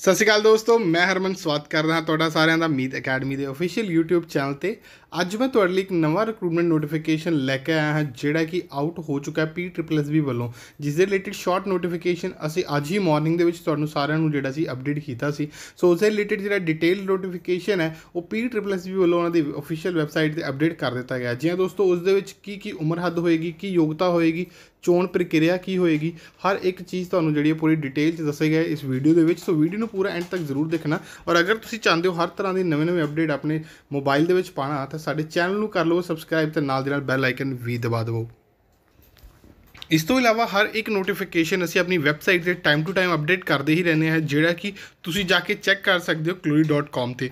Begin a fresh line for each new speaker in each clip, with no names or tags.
ਸਤਿ ਸ਼੍ਰੀ ਅਕਾਲ ਦੋਸਤੋ, ਮੈਂ ਹਰਮਨ ਸਵਾਗਤ ਕਰਦਾ ਹਾਂ ਤੁਹਾਡਾ ਸਾਰਿਆਂ ਦਾ ਮੀਤ ਅਕੈਡਮੀ ਦੇ ਅਫੀਸ਼ੀਅਲ YouTube ਚੈਨਲ ਤੇ। ਅੱਜ ਮੈਂ ਤੁਹਾਡੇ ਲਈ ਇੱਕ ਨਵਾਂ ਰਿਕਰੂਟਮੈਂਟ ਨੋਟੀਫਿਕੇਸ਼ਨ ਲੈ ਕੇ ਆਇਆ ਹਾਂ, ਜਿਹੜਾ ਕਿ ਆਊਟ ਹੋ ਚੁੱਕਾ ਹੈ ਬੀ ਵੱਲੋਂ। ਜਿਸ ਦੇ ਰਿਲੇਟਡ ਸ਼ਾਰਟ ਨੋਟੀਫਿਕੇਸ਼ਨ ਅਸੀਂ ਅੱਜ ਹੀ ਮਾਰਨਿੰਗ ਦੇ ਵਿੱਚ ਤੁਹਾਨੂੰ ਸਾਰਿਆਂ ਨੂੰ ਜਿਹੜਾ ਸੀ ਅਪਡੇਟ ਕੀਤਾ ਸੀ। ਸੋ ਉਸ ਦੇ ਰਿਲੇਟਡ ਜਿਹੜਾ ਡਿਟੇਲ ਨੋਟੀਫਿਕੇਸ਼ਨ ਹੈ, ਉਹ ਪੀ ਟ੍ਰਿਪਲ ਐੱਸ ਬੀ ਵੱਲੋਂ ਉਹਨਾਂ ਦੀ ਅਫੀਸ਼ੀਅਲ ਵੈਬਸਾਈਟ ਤੇ ਅਪਡੇਟ ਕਰ ਦਿੱਤਾ ਗਿਆ। ਜੀ ਹਾਂ ਦੋਸਤੋ, ਉਸ ਦੇ ਵਿੱਚ ਕੀ ਕੀ ਉਮਰ ਹੱਦ ਹੋਏਗੀ, ਕੀ ਯੋਗਤਾ ਹੋਏਗੀ ਚੋਣ ਪ੍ਰਕਿਰਿਆ ਕੀ ਹੋਏਗੀ, ਹਰ ਇੱਕ ਚੀਜ਼ ਤੁਹਾਨੂੰ ਜਿਹੜੀ ਹੈ ਪੂਰੀ ਡਿਟੇਲ ਚ ਦੱਸੇ ਗਏ ਇਸ ਵੀਡੀਓ ਦੇ ਵਿੱਚ। ਸੋ ਵੀਡੀਓ ਨੂੰ ਪੂਰਾ ਐਂਡ ਤੱਕ ਜ਼ਰੂਰ ਦੇਖਣਾ। ਔਰ ਅਗਰ ਤੁਸੀਂ ਚਾਹੁੰਦੇ ਹੋ ਹਰ ਤਰ੍ਹਾਂ ਦੀ ਨਵੇਂ ਨਵੇਂ ਅਪਡੇਟ ਆਪਣੇ ਮੋਬਾਈਲ ਦੇ ਵਿੱਚ ਪਾਣਾ ਤਾਂ ਸਾਡੇ ਚੈਨਲ ਨੂੰ ਕਰ ਲਵੋ ਸਬਸਕ੍ਰਾਈਬ ਤੇ ਨਾਲ ਦੇ ਨਾਲ ਬੈਲ ਆਈਕਨ ਵੀ ਦਬਾ ਦਿਵੋ। ਇਸ ਤੋਂ ਇਲਾਵਾ ਹਰ ਇੱਕ ਨੋਟੀਫਿਕੇਸ਼ਨ ਅਸੀਂ ਆਪਣੀ ਵੈਬਸਾਈਟ ਤੇ ਟਾਈਮ ਟੂ ਟਾਈਮ ਅਪਡੇਟ ਕਰਦੇ ਹੀ ਰਹਿੰਦੇ ਹਾਂ, ਜਿਹੜਾ ਕਿ ਤੁਸੀਂ ਜਾ ਕੇ ਚੈੱਕ ਕਰ ਸਕਦੇ ਹੋ glory.com ਤੇ।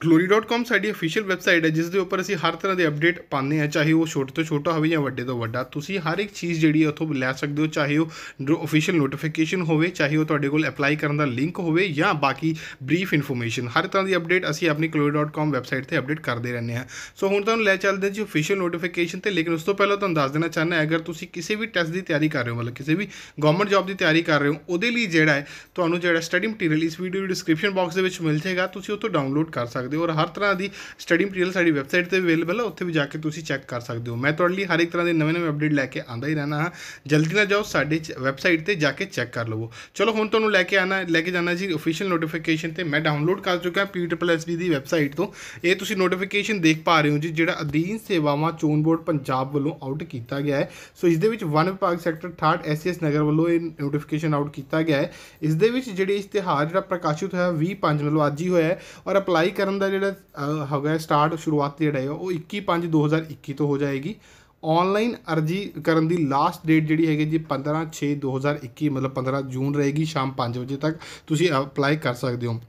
glory.com ਸਾਡੀ ਅਫੀਸ਼ੀਅਲ ਵੈਬਸਾਈਟ ਹੈ ਜਿਸ ਦੇ ਉੱਪਰ ਅਸੀਂ ਹਰ ਤਰ੍ਹਾਂ ਦੇ ਅਪਡੇਟ ਪਾਉਂਦੇ ਹਾਂ, ਚਾਹੇ ਉਹ ਛੋਟੇ ਤੋਂ ਛੋਟਾ ਹੋਵੇ ਜਾਂ ਵੱਡੇ ਤੋਂ ਵੱਡਾ। ਤੁਸੀਂ ਹਰ ਇੱਕ ਚੀਜ਼ ਜਿਹੜੀ ਹੈ, ਉੱਥੋਂ ਲੈ ਸਕਦੇ ਹੋ, ਚਾਹੇ ਉਹ ਜੋ ਅਫੀਸ਼ੀਅਲ ਨੋਟੀਫਿਕੇਸ਼ਨ ਹੋਵੇ, ਚਾਹੇ ਉਹ ਤੁਹਾਡੇ ਕੋਲ ਅਪਲਾਈ ਕਰਨ ਦਾ ਲਿੰਕ ਹੋਵੇ ਜਾਂ ਬਾਕੀ ਬਰੀਫ ਇਨਫੋਰਮੇਸ਼ਨ ਹਰ ਤਰ੍ਹਾਂ ਦੀ ਅਪਡੇਟ ਅਸੀਂ ਆਪਣੀ glory.com ਵੈਬਸਾਈਟ ਤੇ ਅਪਡੇਟ ਕਰਦੇ ਰਹਿੰਦੇ ਹਾਂ। ਸੋ ਹੁਣ ਤੁਹਾਨੂੰ ਲੈ ਚੱਲਦੇ ਜੀ ਅਫੀਸ਼ੀਅਲ ਨੋਟੀਫਿਕੇਸ਼ਨ ਤੇ, ਲੇਕਿਨ ਉਸ ਤੋਂ ਪਹਿਲਾਂ ਤੁਹਾਨੂੰ ਦੱਸ ਦੇਣਾ ਚਾਹੁੰਦਾ, ਅਗਰ ਤੁਸੀਂ ਕਿਸੇ ਵੀ ਟੈਸਟ ਦੀ ਤਿਆਰੀ ਕਰ ਰਹੇ ਹੋ, ਮਤਲਬ ਕਿਸੇ ਵੀ ਗਵਰਨਮੈਂਟ ਜੌਬ ਦੀ ਤਿਆਰੀ ਕਰ ਰਹੇ ਹੋ, ਉਹਦੇ ਲਈ ਜਿਹੜਾ ਹੈ, ਤੁਹਾਨੂੰ ਜਿਹੜਾ ਸਟੱਡੀ ਮਟੀਰੀਅਲ ਇਸ ਵੀਡੀਓ ਦੀ ਡਿਸਕ੍ਰਿਪਸ਼ਨ ਬਾਕਸ ਦੇ ਵਿੱਚ ਮਿਲ ਜਾਏਗਾ, ਤੁਸੀਂ ਉਹ ਤੋਂ ਡਾਊਨਲੋਡ ਕਰ ਸਕਦੇ ਸਕਦੇ ਹੋ ਔਰ ਹਰ ਤਰ੍ਹਾਂ ਦੀ ਸਟੱਡੀ ਮਟੀਰੀਅਲ ਸਾਡੀ ਵੈਬਸਾਈਟ ਤੇ ਅਵੇਲੇਬਲ ਹੈ ਉੱਥੇ ਵੀ ਜਾ ਕੇ ਤੁਸੀਂ ਚੈੱਕ ਕਰ ਸਕਦੇ ਹੋ। ਮੈਂ ਤੁਹਾਡੇ ਲਈ ਹਰ ਇੱਕ ਤਰ੍ਹਾਂ ਦੇ ਨਵੇਂ ਨਵੇਂ ਅਪਡੇਟ ਲੈ ਕੇ ਆਂਦਾ ਹੀ ਰਹਿਣਾ ਹਾਂ। ਜਲਦੀ ਨਾਲ ਜਾਓ, ਸਾਡੇ ਵੈਬਸਾਈਟ ਤੇ ਜਾ ਕੇ ਚੈੱਕ ਕਰ ਲਵੋ। ਚਲੋ, ਹੁਣ ਤੁਹਾਨੂੰ ਲੈ ਕੇ ਆਣਾ ਲੈ ਕੇ ਜਾਣਾ ਜੀ ਅਫੀਸ਼ੀਅਲ ਨੋਟੀਫਿਕੇਸ਼ਨ ਤੇ ਮੈਂ ਡਾਊਨਲੋਡ ਕਰ ਚੁੱਕਾ ਬੀ ਦੀ ਵੈਬਸਾਈਟ ਤੋਂ। ਇਹ ਤੁਸੀਂ ਨੋਟੀਫਿਕੇਸ਼ਨ ਦੇਖ ਪਾ ਰਹੇ ਹੋ ਜੀ, ਜਿਹੜਾ ਅਧੀਨ ਸੇਵਾਵਾਂ ਚੋਣ ਬੋਰਡ ਪੰਜਾਬ ਵੱਲੋਂ ਆਊਟ ਕੀਤਾ ਗਿਆ ਹੈ। ਸੋ ਇਸ ਦੇ ਵਿੱਚ ਵਨ ਵਿਭਾਗ ਸੈਕਟਰ 68 ਐਸਐਸ ਨਗਰ ਵੱਲੋਂ ਇਹ ਨੋਟੀਫਿਕੇਸ਼ਨ ਆਊਟ ਕੀਤਾ ਗਿਆ ਹੈ। ਇਸ ਦੇ ਵਿੱਚ ਜਿਹੜੇ ਇਸ਼ਤਿਹਾਰ ਜਿਹੜਾ ਪ੍ਰਕਾਸ਼ਿਤ ਹੋਇਆ 20 5 ਮਤਲਬ ਅੱਜ ਹੀ ਹੋਇਆ ਹੈ ਔਰ ਅਪਲਾਈ ਕਰਨ ਦਾ ਜਿਹੜਾ ਹੈਗਾ ਸਟਾਰਟ ਸ਼ੁਰੂਆਤ ਜਿਹੜਾ ਹੈ, ਉਹ 21 2021 ਤੋਂ ਹੋ ਜਾਏਗੀ। ਆਨਲਾਈਨ ਅਰਜੀ ਕਰਨ ਦੀ ਲਾਸਟ ਡੇਟ ਜਿਹੜੀ ਹੈਗੀ ਜੀ 15 6 2021 ਮਤਲਬ 15 ਜੂਨ ਰਹੇਗੀ ਸ਼ਾਮ 5 ਵਜੇ ਤੱਕ। ਤੁਸੀਂ ਅਪਲਾਈ ਕਰ ਸਕਦੇ ਹੋ।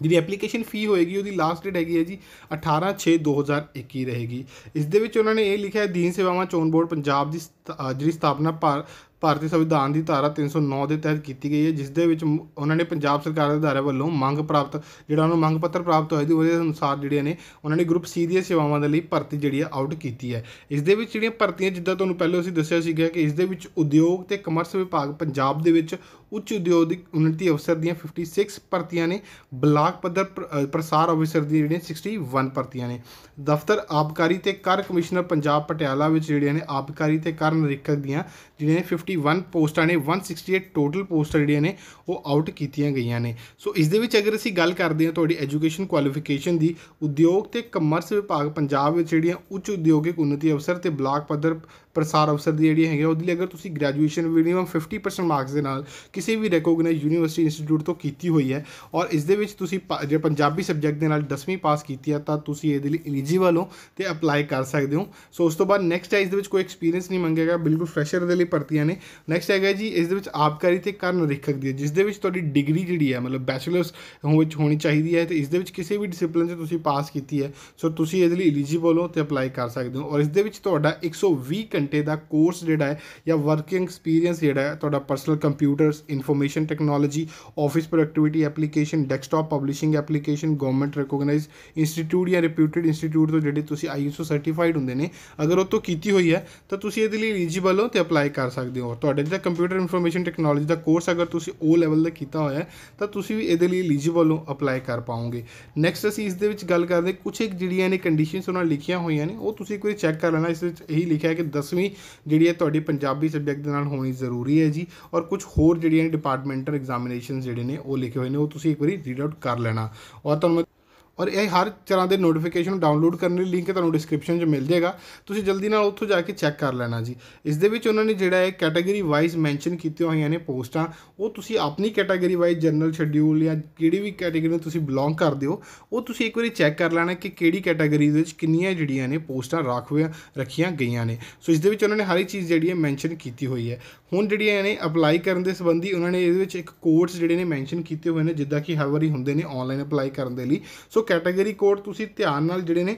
ਜਿਹੜੀ ਐਪਲੀਕੇਸ਼ਨ ਫੀ ਹੋਏਗੀ, ਉਹਦੀ ਲਾਸਟ ਡੇਟ ਹੈਗੀ ਹੈ ਜੀ 18 6 2021 ਰਹੇਗੀ। ਇਸ ਦੇ ਵਿੱਚ ਉਹਨਾਂ ਨੇ ਇਹ ਲਿਖਿਆ ਹੈ, ਦੀਨ ਸੇਵਾਵਾਂ ਚੋਣ ਬੋਰਡ ਪੰਜਾਬ ਦੀ ਜਿਹੜੀ ਸਥਾਪਨਾ ਭਾਰ ਭਾਰਤੀ ਸੰਵਿਧਾਨ ਦੀ ਧਾਰਾ 309 ਦੇ ਤਹਿਤ ਕੀਤੀ ਗਈ ਹੈ ਜਿਸ ਦੇ ਵਿੱਚ ਉਹਨਾਂ ਨੇ ਪੰਜਾਬ ਸਰਕਾਰ ਦੇ ਅਦਾਰੇ ਵੱਲੋਂ ਮੰਗ ਪ੍ਰਾਪਤ, ਜਿਹੜਾ ਉਹਨਾਂ ਨੂੰ ਮੰਗ ਪੱਤਰ ਪ੍ਰਾਪਤ ਹੋਇਆ ਦੀ ਉਹਦੇ ਅਨੁਸਾਰ ਜਿਹੜੀਆਂ ਨੇ ਉਹਨਾਂ ਨੇ ਗਰੁੱਪ ਸੀ ਦੀਆਂ ਸੇਵਾਵਾਂ ਦੇ ਲਈ ਭਰਤੀ ਜਿਹੜੀ ਆ ਆਊਟ ਕੀਤੀ ਹੈ। ਇਸ ਦੇ ਵਿੱਚ ਜਿਹੜੀਆਂ ਭਰਤੀਆਂ, ਜਿੱਦਾਂ ਤੁਹਾਨੂੰ ਪਹਿਲਾਂ ਅਸੀਂ ਦੱਸਿਆ ਸੀਗਾ ਕਿ ਇਸ ਦੇ ਵਿੱਚ ਉਦਯੋਗ ਤੇ ਕਮਰਸ ਵਿਭਾਗ ਪੰਜਾਬ ਦੇ ਵਿੱਚ ਉੱਚ ਉਦਯੋਗਿਕ ਉન્નਤੀ ਅਫਸਰ ਦੀਆਂ 56 ਭਰਤੀਆਂ ਨੇ, ਬਲਾਕ ਪੱਧਰ ਪ੍ਰਸਾਰ ਅਫਸਰ ਦੀਆਂ ਜਿਹੜੀਆਂ 61 ਭਰਤੀਆਂ ਨੇ। ਦਫ਼ਤਰ ਆਬਕਾਰੀ ਤੇ ਕਰ ਕਮਿਸ਼ਨਰ ਪੰਜਾਬ ਪਟਿਆਲਾ ਵਿੱਚ ਜਿਹੜੀਆਂ ਨੇ ਆਬਕਾਰੀ ਤੇ ਕਰ ਨਿਰੀਖਕ ਦੀਆਂ, ਜਿਹੜੀਆਂ ਨੇ 51 ਪੋਸਟਾਂ ਨੇ 168 ਟੋਟਲ ਪੋਸਟਾਂ ਜਿਹੜੀਆਂ ਨੇ, ਉਹ ਆਊਟ ਕੀਤੀਆਂ ਗਈਆਂ ਨੇ। ਸੋ ਇਸ ਦੇ ਵਿੱਚ ਅਗਰ ਅਸੀਂ ਗੱਲ ਕਰਦੇ ਹਾਂ ਤੁਹਾਡੀ ਐਜੂਕੇਸ਼ਨ ਕੁਆਲੀਫਿਕੇਸ਼ਨ ਦੀ, ਉਦਯੋਗ ਤੇ ਕਮਰਸ ਵਿਭਾਗ ਪੰਜਾਬ ਵਿੱਚ ਜਿਹੜੀਆਂ ਉੱਚ ਉਦਯੋਗਿਕ ਉન્નਤੀ ਅਫਸਰ ਤੇ ਬਲਾਕ ਪੱਧਰ ਪ੍ਰਸਾਰ ਅਵਸਰ ਦੀ ਜਿਹੜੀ ਹੈਗੀ ਉਹਦੇ ਲਈ ਅਗਰ ਤੁਸੀਂ ਗ੍ਰੈਜੂਏਸ਼ਨ ਮਿਨੀਮਮ 50% ਮਾਰਕਸ ਦੇ ਨਾਲ ਕਿਸੇ ਵੀ ਰੈਕੋਗਨਾਈਜ਼ਡ ਯੂਨੀਵਰਸਿਟੀ ਇੰਸਟੀਚਿਊਟ ਤੋਂ ਕੀਤੀ ਹੋਈ ਹੈ ਔਰ ਇਸ ਦੇ ਵਿੱਚ ਤੁਸੀਂ ਪ- ਜੇ ਪੰਜਾਬੀ ਸਬਜੈਕਟ ਦੇ ਨਾਲ 10ਵੀਂ ਪਾਸ ਕੀਤੀ ਹੈ ਤਾਂ ਤੁਸੀਂ ਇਹਦੇ ਲਈ ਐਲੀਜੀਬਲ ਹੋ ਤੇ ਅਪਲਾਈ ਕਰ ਸਕਦੇ ਹੋ। ਸੋ ਉਸ ਤੋਂ ਬਾਅਦ ਨੈਕਸਟ ਹੈ ਇਸ ਦੇ ਵਿੱਚ ਕੋਈ ਐਕਸਪੀਰੀਅੰਸ ਨਹੀਂ ਮੰਗੇਗਾ ਬਿਲਕੁਲ ਫਰੈਸ਼ਰ ਦੇ ਲਈ ਭਰਤੀਆਂ ਨੇ। ਨੈਕਸਟ ਹੈਗਾ ਜੀ ਇਸ ਦੇ ਵਿੱਚ ਆਬਕਾਰੀ ਤੇ ਕਰ ਨਿਰੀਖਕ ਦੀ ਹੈ, ਜਿਸ ਦੇ ਵਿੱਚ ਤੁਹਾਡੀ ਡਿਗਰੀ ਜਿਹੜੀ ਹੈ ਮਤਲਬ ਬੈਚਲਰਸ ਵਿੱਚ ਹੋਣੀ ਚਾਹੀਦੀ ਹੈ ਤੇ ਇਸ ਦੇ ਵਿੱਚ ਕਿਸੇ ਵੀ ਡਿਸਪਲਿਨ 'ਚ ਤੁਸੀਂ ਪਾਸ ਕੀਤੀ ਹੈ ਸੋ ਤੁਸੀਂ ਇਹਦੇ ਲਈ ਐਲੀਜੀਬਲ ਹੋ ਤੇ ਅਪਲਾਈ ਕਰ ਸਕਦੇ ਹੋ। ਔਰ ਇਸ ਦੇ ਵਿੱਚ ਤੁਹਾਡਾ 120 ਘੰਟੇ ਦਾ ਕੋਰਸ ਜਿਹੜਾ ਹੈ ਜਾਂ ਵਰਕਿੰਗ ਐਕਸਪੀਰੀਅੰਸ ਜਿਹੜਾ ਹੈ, ਤੁਹਾਡਾ personal computers information technology office productivity application desktop publishing application government recognise institute ਜਾਂ ਰਿਪਿਊਟਡ ਇੰਸਟੀਟਿਊਟ ਤੋਂ ਜਿਹੜੇ ਤੁਸੀਂ ਆਈਐਸਓ ਸਰਟੀਫਾਈਡ ਹੁੰਦੇ ਨੇ, ਅਗਰ ਉਹ ਤੋਂ ਕੀਤੀ ਹੋਈ ਹੈ, ਤਾਂ ਤੁਸੀਂ ਇਹਦੇ ਲਈ ਐਲੀਜੀਬਲ ਹੋ ਤੇ ਅਪਲਾਈ ਕਰ ਸਕਦੇ ਹੋ। ਤੁਹਾਡੇ ਜਿਹੜਾ ਕੰਪਿਊਟਰ ਇਨਫੋਰਮੇਸ਼ਨ ਟੈਕਨੋਲੋਜੀ ਦਾ ਕੋਰਸ ਅਗਰ ਤੁਸੀਂ ਉਹ ਲੈਵਲ ਦਾ ਕੀਤਾ ਹੋਇਆ ਤਾਂ ਤੁਸੀਂ ਵੀ ਇਹਦੇ ਲਈ ਐਲੀਜੀਬਲ ਹੋ ਅਪਲਾਈ ਕਰ ਪਾਓਗੇ। ਨੈਕਸਟ ਅਸੀਂ ਇਸ ਦੇ ਵਿੱਚ ਗੱਲ ਕਰਦੇ ਕੁਝ ਇੱਕ ਜਿਹੜੀਆਂ ਨੇ ਕੰਡੀਸ਼ਨਸ ਉਹਨਾਂ ਲਿਖੀਆਂ ਹੋਈਆਂ ਨੇ, ਉਹ ਤੁਸੀਂ ਕੋਈ ਚੈੱਕ ਕਰ ਲੈਣਾ, ਇਸ ਵਿੱਚ ਇਹੀ ਲਿਖਿਆ ਹੈ ਕਿ 10ਵੀਂ ਜਿਹੜੀ ਹੈ ਤੁਹਾਡੀ ਪੰਜਾਬੀ ਸਬਜੈਕਟ ਦੇ ਨਾਲ ਹੋਣੀ ਜ਼ਰੂਰੀ ਹੈ ਜੀ ਔਰ ਕੁਝ ਹੋਰ ਜਿਹੜੀਆਂ ਡਿਪਾਰਟਮੈਂਟਲ ਐਗਜ਼ਾਮੀਨੇਸ਼ਨਸ ਜਿਹੜੇ ਨੇ ਉਹ ਲਿਖੇ ਹੋਏ ਨੇ, ਉਹ ਤੁਸੀਂ ਇੱਕ ਵਾਰੀ ਰੀਡ ਆਊਟ ਕਰ ਲੈਣਾ। ਔਰ ਤੁਹਾਨੂੰ ਔਰ ਇਹ ਹਰ ਤਰ੍ਹਾਂ ਦੇ ਨੋਟੀਫਿਕੇਸ਼ਨ ਡਾਊਨਲੋਡ ਕਰਨ ਲਈ ਲਿੰਕ ਤੁਹਾਨੂੰ ਡਿਸਕ੍ਰਿਪਸ਼ਨ 'ਚ ਮਿਲ ਜਾਏਗਾ। ਤੁਸੀਂ ਜਲਦੀ ਨਾਲ ਉੱਥੋਂ ਜਾ ਕੇ ਚੈੱਕ ਕਰ ਲੈਣਾ ਜੀ। ਇਸ ਦੇ ਵਿੱਚ ਉਹਨਾਂ ਨੇ ਜਿਹੜਾ ਹੈ ਕੈਟਾਗਰੀ ਵਾਈਜ਼ ਮੈਂਸ਼ਨ ਕੀਤੀਆਂ ਹੋਈਆਂ ਨੇ ਪੋਸਟਾਂ, ਉਹ ਤੁਸੀਂ ਆਪਣੀ ਕੈਟਾਗਰੀ ਵਾਈਜ਼ ਜਨਰਲ ਸ਼ੈਡਿਊਲ ਜਾਂ ਕਿਹੜੀ ਵੀ ਕੈਟਾਗਰੀ ਨੂੰ ਤੁਸੀਂ ਬਿਲੋਂਗ ਕਰਦੇ ਹੋ, ਉਹ ਤੁਸੀਂ ਇੱਕ ਵਾਰੀ ਚੈੱਕ ਕਰ ਲੈਣਾ ਕਿ ਕਿਹੜੀ ਕੈਟਾਗਰੀ ਦੇ ਵਿੱਚ ਕਿੰਨੀਆਂ ਜਿਹੜੀਆਂ ਨੇ ਪੋਸਟਾਂ ਰੱਖੀਆਂ ਰੱਖੀਆਂ ਗਈਆਂ ਨੇ। ਸੋ ਇਸ ਦੇ ਵਿੱਚ ਉਹਨਾਂ ਨੇ ਹਰ ਇੱਕ ਚੀਜ਼ ਜਿਹੜੀ ਹੈ ਮੈਂਸ਼ਨ ਕੀਤੀ ਹੋਈ ਹੈ। ਹੁਣ ਜਿਹੜੀਆਂ ਨੇ ਅਪਲਾਈ ਕਰਨ ਦੇ ਸੰਬੰਧੀ ਉਹਨਾਂ ਨੇ ਇਹਦੇ ਵਿੱਚ ਇੱਕ ਕੋਡਸ ਜਿਹੜੇ ਨੇ ਮੈਂਸ਼ਨ ਕੀਤੇ ਹੋਏ ਨੇ, ਜਿੱਦਾਂ ਕਿ ਹਰ ਵਾਰੀ ਹੁੰਦੇ ਨੇ ਆਨਲਾਈਨ ਅਪਲਾਈ ਕਰਨ ਦੇ ਲਈ। ਸੋ ਕੈਟਾਗਰੀ ਕੋਡ ਤੁਸੀਂ ਧਿਆਨ ਨਾਲ ਜਿਹੜੇ ਨੇ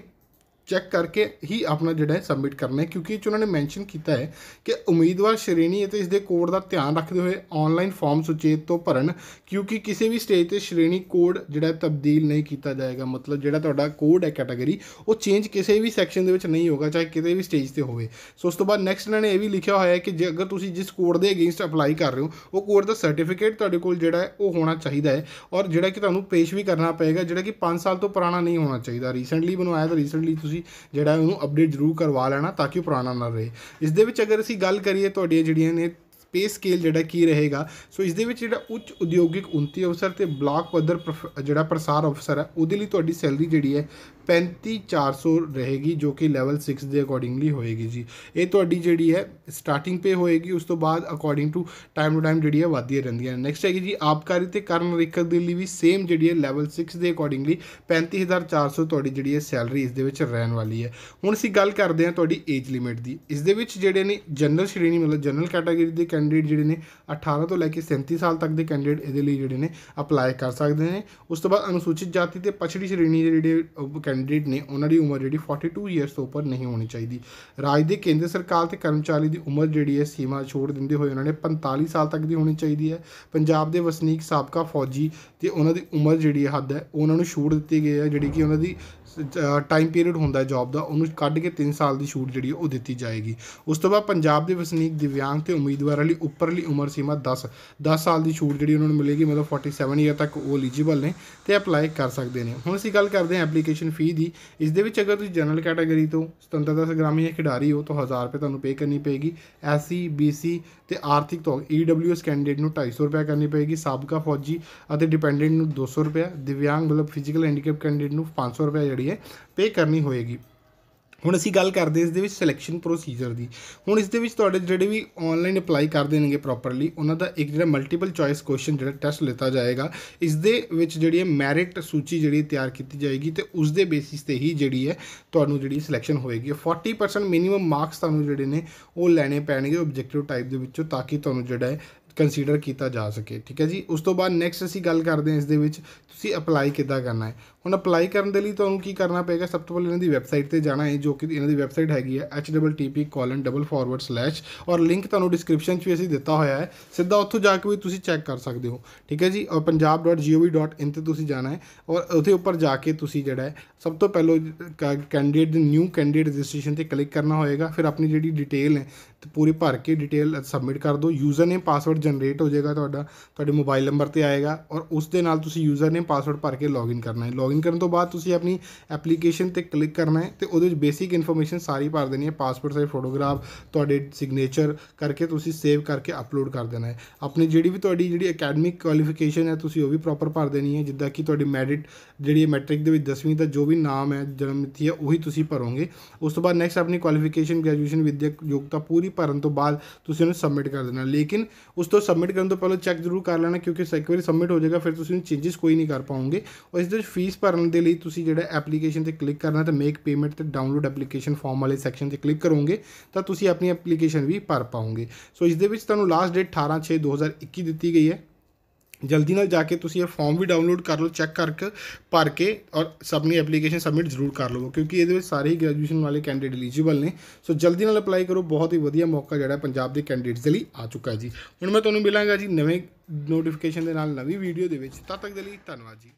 ਚੈੱਕ ਕਰਕੇ ਹੀ ਆਪਣਾ ਜਿਹੜਾ ਹੈ ਸਬਮਿਟ ਕਰਨਾ ਹੈ, ਕਿਉਂਕਿ ਇਹ 'ਚ ਉਹਨਾਂ ਨੇ ਮੈਂਸ਼ਨ ਕੀਤਾ ਹੈ ਕਿ ਉਮੀਦਵਾਰ ਸ਼੍ਰੇਣੀ ਅਤੇ ਇਸ ਦੇ ਕੋਡ ਦਾ ਧਿਆਨ ਰੱਖਦੇ ਹੋਏ ਆਨਲਾਈਨ ਫਾਰਮ ਸੁਚੇਤ ਤੋਂ ਭਰਨ, ਕਿਉਂਕਿ ਕਿਸੇ ਵੀ ਸਟੇਜ ਤੇ ਸ਼੍ਰੇਣੀ ਕੋਡ ਜਿਹੜਾ ਤਬਦੀਲ ਨਹੀਂ ਕੀਤਾ ਜਾਏਗਾ। ਮਤਲਬ ਜਿਹੜਾ ਤੁਹਾਡਾ ਕੋਡ ਹੈ ਕੈਟਾਗਰੀ ਉਹ ਚੇਂਜ ਕਿਸੇ ਵੀ ਸੈਕਸ਼ਨ ਦੇ ਵਿੱਚ ਨਹੀਂ ਹੋਗਾ ਚਾਹੇ ਕਿਤੇ ਵੀ ਸਟੇਜ ਤੇ ਹੋਵੇ। ਸੋ ਉਸ ਤੋਂ ਬਾਅਦ ਨੈਕਸਟ ਇਹਨਾਂ ਨੇ ਇਹ ਵੀ ਲਿਖਿਆ ਹੋਇਆ ਹੈ ਕਿ ਜੇ ਅਗਰ ਤੁਸੀਂ ਜਿਸ ਕੋਡ ਦੇ ਅਗੇਂਸਟ ਅਪਲਾਈ ਕਰ ਰਹੇ ਹੋ, ਉਹ ਕੋਡ ਦਾ ਸਰਟੀਫਿਕੇਟ ਤੁਹਾਡੇ ਕੋਲ ਜਿਹੜਾ ਹੈ, ਉਹ ਹੋਣਾ ਚਾਹੀਦਾ ਹੈ ਔਰ ਜਿਹੜਾ ਕਿ ਤੁਹਾਨੂੰ ਪੇਸ਼ ਵੀ ਕਰਨਾ ਪਏਗਾ, ਜਿਹੜਾ ਕਿ 5 ਸਾਲ ਤੋਂ ਪੁਰਾਣਾ ਨਹੀਂ ਹੋਣਾ ਚਾਹੀਦਾ। ਰੀਸੈਂਟਲੀ ਬਣਵਾਇਆ ਤਾਂ ਰੀਸੈਂਟਲੀ ਤੁਸੀਂ ਜਿਹੜਾ ਉਹਨੂੰ ਅਪਡੇਟ ਜ਼ਰੂਰ ਕਰਵਾ ਲੈਣਾ ਤਾਂ ਕਿ ਉਹ ਪੁਰਾਣਾ ਨਾ ਰਹੇ। ਇਸ ਦੇ ਵਿੱਚ ਅਗਰ ਅਸੀਂ ਗੱਲ ਕਰੀਏ ਤੁਹਾਡੀਆਂ ਜਿਹੜੀਆਂ ਨੇ ਪੇ ਸਕੇਲ ਜਿਹੜਾ ਕੀ ਰਹੇਗਾ। ਸੋ ਇਸ ਦੇ ਵਿੱਚ ਜਿਹੜਾ ਉੱਚ ਉਦਯੋਗਿਕ ਉન્નਤੀ ਅਫਸਰ ਤੇ ਬਲਾਕ ਪੱਧਰ ਪ੍ਰਫ- ਜਿਹੜਾ ਪ੍ਰਸਾਰ ਅਫਸਰ ਹੈ, ਉਹਦੇ ਲਈ ਤੁਹਾਡੀ ਸੈਲਰੀ ਜਿਹੜੀ ਹੈ 35400 ਰਹੇਗੀ, ਜੋ ਕਿ ਲੈਵਲ 6 ਦੇ ਅਕੋਰਡਿੰਗਲੀ ਹੋਏਗੀ ਜੀ। ਇਹ ਤੁਹਾਡੀ ਜਿਹੜੀ ਹੈ ਸਟਾਰਟਿੰਗ ਪੇ ਹੋਏਗੀ, ਉਸ ਤੋਂ ਬਾਅਦ according to time to time ਜਿਹੜੀ ਹੈ ਵਧਦੀਆਂ ਰਹਿੰਦੀਆਂ ਨੇ। ਨੈਕਸਟ ਹੈਗੀ ਜੀ ਆਬਕਾਰੀ ਤੇ ਕਰ ਨਿਰੀਖਕ ਦੇ ਲਈ ਵੀ ਸੇਮ ਜਿਹੜੀ ਹੈ ਲੈਵਲ 6 ਦੇ ਅਕੋਰਡਿੰਗਲੀ 35400 ਤੁਹਾਡੀ ਜਿਹੜੀ ਹੈ ਸੈਲਰੀ ਇਸ ਦੇ ਵਿੱਚ ਰਹਿਣ ਵਾਲੀ ਹੈ। ਹੁਣ ਅਸੀਂ ਗੱਲ ਕਰਦੇ ਹਾਂ ਤੁਹਾਡੀ ਏਜ ਲਿਮਿਟ ਦੀ। ਇਸ ਦੇ ਵਿੱਚ ਜਿਹੜੇ ਨੇ ਜਨਰਲ ਸ਼੍ਰੇਣੀ ਮਤਲਬ ਜਨਰਲ ਕੈਟਾਗਰੀ ਦੇ ਕੈਂਡੀਡੇਟ ਜਿਹੜੇ ਨੇ 18 ਤੋਂ ਲੈ ਕੇ 37 ਸਾਲ ਤੱਕ ਦੇ ਕੈਂਡੀਡੇਟ ਇਹਦੇ ਲਈ ਜਿਹੜੇ ਨੇ ਅਪਲਾਈ ਕਰ ਸਕਦੇ ਨੇ। ਉਸ ਤੋਂ ਬਾਅਦ ਅਨੁਸੂਚਿਤ ਜਾਤੀ ਤੇ ਪਛੜੀ ਸ਼੍ਰੇਣੀ ਦੇ ਜਿਹੜੇ ਕੈਂਡੀਡੇਟ ਨੇ, ਉਹਨਾਂ ਦੀ ਉਮਰ ਜਿਹੜੀ 42 ਇਅਰਸ ਤੋਂ ਉੱਪਰ ਨਹੀਂ ਹੋਣੀ ਚਾਹੀਦੀ। ਰਾਜ ਦੇ ਕੇਂਦਰ ਸਰਕਾਰ ਤੇ ਕਰਮਚਾਰੀ ਦੀ ਉਮਰ ਜਿਹੜੀ ਹੈ, ਸੀਮਾ ਛੋੜ ਦਿੰਦੇ ਹੋਏ ਉਹਨਾਂ ਨੇ 45 ਸਾਲ ਤੱਕ ਦੀ ਹੋਣੀ ਚਾਹੀਦੀ ਹੈ। ਪੰਜਾਬ ਦੇ ਵਸਨੀਕ ਸਾਬਕਾ ਫੌਜੀ ਤੇ ਉਹਨਾਂ ਦੀ ਉਮਰ ਜਿਹੜੀ ਹੈ ਹੱਦ ਹੈ, ਉਹਨਾਂ ਨੂੰ ਛੂਟ ਦਿੱਤੀ ਗਈ ਹੈ, ਜਿਹੜੀ ਕਿ ਉਹਨਾਂ ਦੀ ਟਾਈਮ ਪੀਰੀਅਡ ਹੁੰਦਾ ਹੈ ਜੌਬ ਦਾ, ਉਹਨੂੰ ਕੱਢ ਕੇ 3 ਸਾਲ ਦੀ ਛੂਟ ਜਿਹੜੀ ਉਹ ਦਿੱਤੀ ਜਾਏਗੀ। ਉਸ ਤੋਂ ਬਾਅਦ ਪੰਜਾਬ ਦੇ ਵਸਨੀਕ ਦਿਵਿਆਂਗ ਤੇ ਉਮੀਦਵਾਰਾਂ ਲਈ ਉੱਪਰਲੀ ਉਮਰ ਸੀਮਾ 10 10 ਸਾਲ ਦੀ ਛੂਟ ਜਿਹੜੀ ਉਹਨਾਂ ਨੂੰ ਮਿਲੇਗੀ, ਮਤਲਬ 47 ਈਅਰ ਤੱਕ ਉਹ ਐਲੀਜੀਬਲ ਨੇ ਤੇ ਅਪਲਾਈ ਕਰ ਸਕਦੇ ਨੇ। ਹੁਣ ਅਸੀਂ ਗੱਲ ਕਰਦੇ ਹਾਂ ਐਪਲੀਕੇਸ਼ਨ ਫੀ ਦੀ। ਇਸ ਦੇ ਵਿੱਚ ਅਗਰ ਤੁਸੀਂ ਜਨਰਲ ਕੈਟਾਗਰੀ ਤੋਂ ਸੁਤੰਤਰਤਾ ਸੰਗਰਾਮੀ ਜਾਂ ਖਿਡਾਰੀ ਹੋ, ਤਾਂ 1000 ਰੁਪਏ ਤੁਹਾਨੂੰ ਪੇ ਕਰਨੀ ਪਏਗੀ। ਐਸਸੀ ਬੀਸੀ ਤੇ ਆਰਥਿਕ ਤੋਂ ਈਡਬਲਯੂਐਸ ਕੈਂਡੀਡੇਟ ਨੂੰ 250 ਰੁਪਏ ਕਰਨੀ ਪਏਗੀ, ਸਾਬਕਾ ਫੌਜੀ ਅਤੇ ਡਿਪੈਂਡੈਂਟ ਨੂੰ 200 ਰੁਪਏ ਦਿਵਿਆਂਗ ਮਤਲਬ ਫਿਜ਼ੀਕਲ ਹੈਂਡੀਕੈਪ ਕੈਂਡੀਡੇਟ ਨੂੰ 500 ਰੁਪਏ ਜਿਹੜੀ ਹੈ ਪੇ ਕਰਨੀ ਹੋਏਗੀ। ਹੁਣ ਅਸੀਂ ਗੱਲ ਕਰਦੇ ਇਸ ਦੇ ਵਿੱਚ ਸਿਲੈਕਸ਼ਨ ਪ੍ਰੋਸੀਜਰ ਦੀ। ਹੁਣ ਇਸ ਦੇ ਵਿੱਚ ਤੁਹਾਡੇ ਜਿਹੜੇ ਵੀ ਆਨਲਾਈਨ ਅਪਲਾਈ ਕਰ ਦੇਣਗੇ ਪ੍ਰੋਪਰਲੀ ਉਹਨਾਂ ਦਾ ਇੱਕ ਜਿਹੜਾ ਮਲਟੀਪਲ ਚੋਇਸ ਕੁਐਸਚਨ ਜਿਹੜਾ ਟੈਸਟ ਲਿੱਤਾ ਜਾਏਗਾ, ਇਸ ਦੇ ਵਿੱਚ ਜਿਹੜੀ ਹੈ ਮੈਰਿਟ ਸੂਚੀ ਜਿਹੜੀ ਤਿਆਰ ਕੀਤੀ ਜਾਏਗੀ ਤੇ ਉਸ ਦੇ ਬੇਸਿਸ ਤੇ ਹੀ ਜਿਹੜੀ ਹੈ ਤੁਹਾਨੂੰ ਜਿਹੜੀ ਸਿਲੈਕਸ਼ਨ ਹੋਏਗੀ। 40% ਮਿਨੀਮਮ ਮਾਰਕਸ ਤੁਹਾਨੂੰ ਜਿਹੜੇ ਨੇ ਉਹ ਲੈਣੇ ਪੈਣਗੇ ਆਬਜੈਕਟਿਵ ਟਾਈਪ ਦੇ ਵਿੱਚੋਂ ਤਾਂ ਕਿ ਤੁਹਾਨੂੰ ਜਿਹੜਾ ਹੈ ਕੰਸੀਡਰ ਕੀਤਾ ਜਾ ਸਕੇ। ਠੀਕ ਹੈ ਜੀ? ਉਸ ਤੋਂ ਬਾਅਦ ਨੈਕਸਟ ਅਸੀਂ ਗੱਲ ਕਰਦੇ ਹਾਂ ਇਸ ਦੇ ਵਿੱਚ ਤੁਸੀਂ ਅਪਲਾਈ ਕਿੱਦਾਂ ਕਰਨਾ ਹੈ। ਹੁਣ ਅਪਲਾਈ ਕਰਨ ਦੇ ਲਈ ਤੁਹਾਨੂੰ ਕੀ ਕਰਨਾ ਪਏਗਾ? ਸਭ ਤੋਂ ਪਹਿਲਾਂ ਇਹਨਾਂ ਦੀ ਵੈਬਸਾਈਟ ਤੇ ਜਾਣਾ ਹੈ, ਜੋ ਕਿ ਇਹਨਾਂ ਦੀ ਵੈਬਸਾਈਟ ਹੈਗੀ ਹੈ http:// ਔਰ ਲਿੰਕ ਤੁਹਾਨੂੰ ਡਿਸਕ੍ਰਿਪਸ਼ਨ 'ਚ ਵੀ ਅਸੀਂ ਦਿੱਤਾ ਹੋਇਆ ਹੈ। ਸਿੱਧਾ ਉੱਥੋਂ ਜਾ ਕੇ ਵੀ ਤੁਸੀਂ ਚੈੱਕ ਕਰ ਸਕਦੇ ਹੋ, ਠੀਕ ਹੈ ਜੀ? ਔਰ punjab.gov.in ਤੇ ਤੁਸੀਂ ਜਾਣਾ ਹੈ ਔਰ ਉਹਦੇ ਉੱਪਰ ਜਾ ਕੇ ਤੁਸੀਂ ਜਿਹੜਾ ਹੈ, ਸਭ ਤੋਂ ਪਹਿਲਾਂ ਕੈਂਡੀਡੇਟ ਦੀ ਨਿਊ ਕੈਂਡੀਡੇਟ ਰਜਿਸਟ੍ਰੇਸ਼ਨ ਤੇ ਕਲਿੱਕ ਕਰਨਾ ਹੋਏਗਾ। ਫਿਰ ਆਪਣੀ ਜਿਹੜੀ ਡਿਟੇਲ ਹੈ, ਤੇ ਪੂਰੀ ਭਰ ਕੇ ਡਿਟੇਲ ਸਬਮਿਟ ਕਰ ਦਿਓ। ਯੂਜ਼ਰ ਨੇਮ ਪਾਸਵਰਡ ਜਨਰੇਟ ਹੋ ਜਾਏਗਾ ਤੁਹਾਡਾ, ਤੁਹਾਡੇ ਮੋਬਾਈਲ ਨੰਬਰ ਤੇ ਆਏਗਾ ਔਰ ਉਸ ਦੇ ਨਾਲ ਤੁਸੀਂ ਯੂਜ਼ਰ ਨੇਮ ਪਾਸਵਰਡ ਭਰ ਕੇ ਲੌਗਇਨ ਕਰਨਾ ਹੈ। ਲੌਗਇਨ ਕਰਨ ਤੋਂ ਬਾਅਦ ਤੁਸੀਂ ਆਪਣੀ ਐਪਲੀਕੇਸ਼ਨ ਤੇ ਕਲਿੱਕ ਕਰਨਾ ਹੈ ਤੇ ਉਹਦੇ ਵਿੱਚ ਬੇਸਿਕ ਇਨਫੋਰਮੇਸ਼ਨ ਸਾਰੀ ਭਰ ਦੇਣੀ ਹੈ ਪਾਸਪੋਰਟ ਸਾਈਜ਼ ਫੋਟੋਗ੍ਰਾਫ ਤੁਹਾਡੇ ਸਿਗਨੇਚਰ ਕਰਕੇ ਤੁਸੀਂ ਸੇਵ ਕਰਕੇ ਅਪਲੋਡ ਕਰ ਦੇਣਾ ਹੈ। ਆਪਣੀ ਜਿਹੜੀ ਵੀ ਤੁਹਾਡੀ ਜਿਹੜੀ ਅਕੈਡਮਿਕ ਕੁਆਲੀਫਿਕੇਸ਼ਨ ਹੈ, ਤੁਸੀਂ ਉਹ ਵੀ ਪ੍ਰੋਪਰ ਭਰ ਦੇਣੀ ਹੈ, ਜਿੱਦਾਂ ਕਿ ਤੁਹਾਡੀ ਮੈਰਿਟ ਜਿਹੜੀ ਮੈਟ੍ਰਿਕ ਦੇ ਵਿੱਚ 10ਵੀਂ ਦਾ ਜੋ ਵੀ ਨਾਮ ਹੈ, ਜਨਮ ਮਿਤੀ ਹੈ, ਉਹੀ ਤੁਸੀਂ ਭਰੋਗੇ। ਉਸ ਤੋਂ ਬਾਅਦ ਨੈਕਸਟ ਆਪਣੀ ਕੁਆਲੀਫਿਕੇਸ਼ਨ ਗ੍ਰੈਜੂਏਸ਼ਨ ਵਿਦਿਅਕ ਯੋਗਤਾ ਪੂਰੀ ਭਰਨ ਤੋਂ ਬਾਅਦ ਤੁਸੀਂ ਉਹਨੂੰ ਸਬਮਿਟ ਕਰ ਦੇਣਾ। ਲੇਕਿਨ ਉਸ ਤੋਂ ਸਬਮਿਟ ਕਰਨ ਤੋਂ ਪਹਿਲਾਂ ਚੈੱਕ ਜ਼ਰੂਰ ਕਰ ਲੈਣਾ, ਕਿਉਂਕਿ ਇੱਕ ਵਾਰੀ ਸਬਮਿਟ ਹੋ ਜਾਏਗਾ, ਫਿਰ ਤੁਸੀਂ ਚੇਂਜਸ ਕੋਈ ਨਹੀਂ ਕਰ ਪਾਓਗੇ ਔਰ ਇਸ ਦੇ ਵਿੱਚ ਫੀਸ ਭਰਨ ਦੇ ਲਈ ਤੁਸੀਂ ਜਿਹੜਾ ਐਪਲੀਕੇਸ਼ਨ ਤੇ ਕਲਿੱਕ ਕਰਨਾ ਤੇ ਮੇਕ ਪੇਮੈਂਟ ਤੇ ਡਾਊਨਲੋਡ ਐਪਲੀਕੇਸ਼ਨ ਫਾਰਮ ਵਾਲੇ ਸੈਕਸ਼ਨ ਤੇ ਕਲਿੱਕ ਕਰੋਗੇ, ਤਾਂ ਤੁਸੀਂ ਆਪਣੀ ਐਪਲੀਕੇਸ਼ਨ ਵੀ ਭਰ ਪਾਓਗੇ। ਸੋ ਇਸ ਦੇ ਵਿੱਚ ਤੁਹਾਨੂੰ ਲਾਸਟ ਡੇਟ 18/6/2021 ਦਿੱਤੀ ਗਈ ਹੈ। ਜਲਦੀ ਨਾਲ ਜਾ ਕੇ ਤੁਸੀਂ ਇਹ ਫਾਰਮ ਵੀ ਡਾਊਨਲੋਡ ਕਰ ਲਓ ਚੈੱਕ ਕਰਕੇ ਭਰ ਕੇ ਔਰ ਆਪਣੀ ਐਪਲੀਕੇਸ਼ਨ ਸਬਮਿਟ ਜ਼ਰੂਰ ਕਰ ਲਵੋ, ਕਿਉਂਕਿ ਇਹਦੇ ਵਿੱਚ ਸਾਰੇ ਹੀ ਗ੍ਰੈਜੂਏਸ਼ਨ ਵਾਲੇ ਕੈਂਡੀਡੇਟ ਐਲੀਜੀਬਲ ਨੇ। ਸੋ ਜਲਦੀ ਨਾਲ ਅਪਲਾਈ ਕਰੋ, ਬਹੁਤ ਹੀ ਵਧੀਆ ਮੌਕਾ ਜਿਹੜਾ ਪੰਜਾਬ ਦੇ ਕੈਂਡੀਡੇਟਸ ਦੇ ਲਈ ਆ ਚੁੱਕਾ ਜੀ। ਹੁਣ ਮੈਂ ਤੁਹਾਨੂੰ ਮਿਲਾਂਗਾ ਜੀ ਨਵੇਂ ਨੋਟੀਫਿਕੇਸ਼ਨ ਦੇ ਨਾਲ ਨਵੀਂ ਵੀਡੀਓ ਦੇ ਵਿੱਚ। ਤਦ ਤੱਕ ਦੇ ਲਈ ਧੰਨਵਾਦ ਜੀ।